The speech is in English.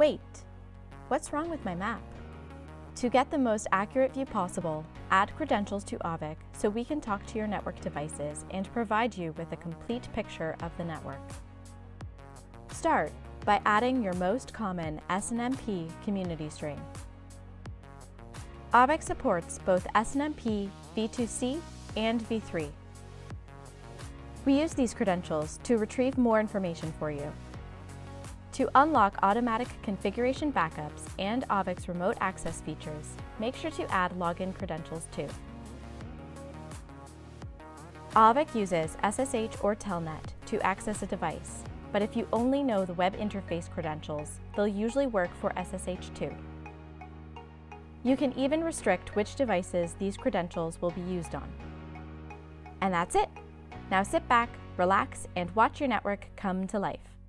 Wait, what's wrong with my map? To get the most accurate view possible, add credentials to Auvik so we can talk to your network devices and provide you with a complete picture of the network. Start by adding your most common SNMP community string. Auvik supports both SNMP v2c and v3. We use these credentials to retrieve more information for you. To unlock automatic configuration backups and Auvik's remote access features, make sure to add login credentials too. Auvik uses SSH or Telnet to access a device, but if you only know the web interface credentials, they'll usually work for SSH too. You can even restrict which devices these credentials will be used on. And that's it! Now sit back, relax, and watch your network come to life.